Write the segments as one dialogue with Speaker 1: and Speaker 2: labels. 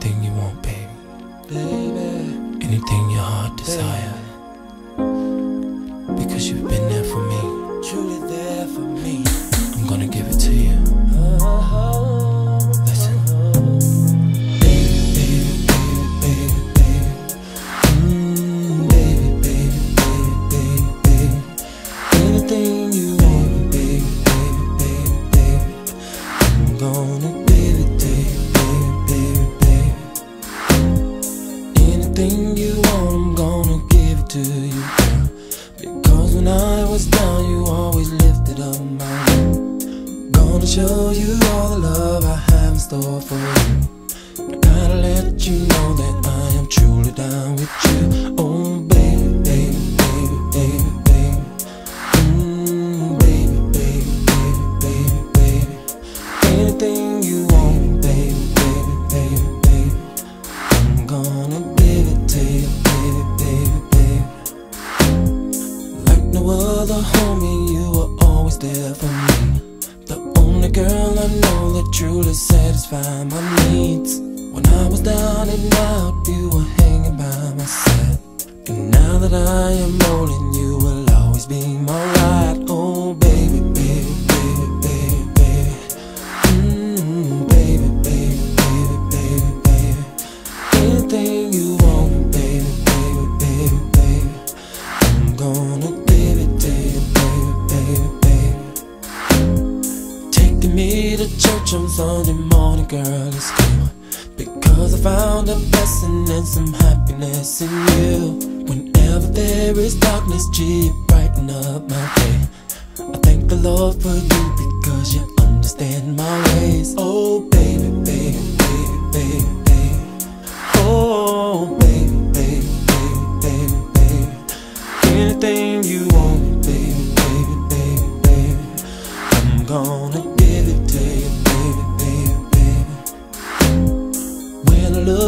Speaker 1: anything you want, baby.
Speaker 2: baby.
Speaker 1: Anything your heart desire. Because you've been there for me.
Speaker 2: Truly show you all the love I have in store for you. Gotta let you know girl I know that truly satisfy my needs. When I was down and out, you were hanging by my side. And now that I am holding you church on Sunday morning, girl, it's cool. Because I found a blessing and some happiness in you. Whenever there is darkness, G, you brighten up my day. I thank the Lord for you because you understand my ways. Oh, baby, baby,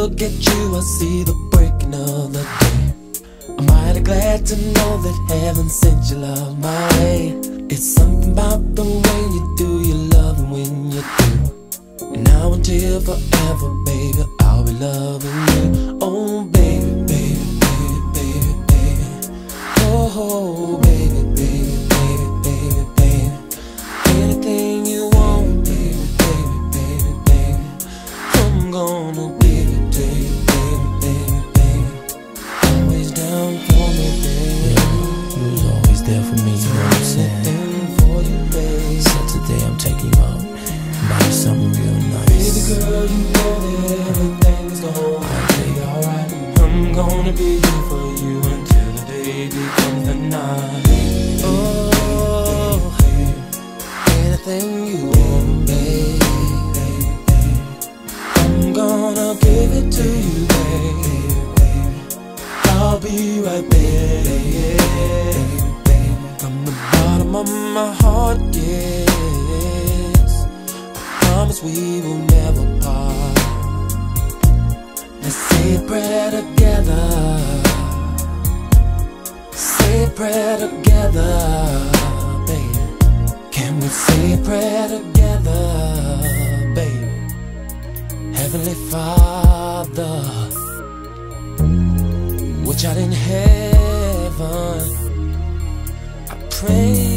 Speaker 2: look at you, I see the breaking of the day. I'm mighty glad to know that heaven sent your love my way. It's something about the way you do your loving when you do. And now until forever, baby, I'll be loving you. You
Speaker 1: know
Speaker 2: that everything's gonna be alright. I'm gonna be here for you until the day becomes the night. Oh, anything you want, baby. I'm gonna give it to you, baby. I'll be right there. From the bottom of my heart, yes. I promise we will together, baby. Can we say a prayer together, baby? Heavenly Father, which art in heaven, I pray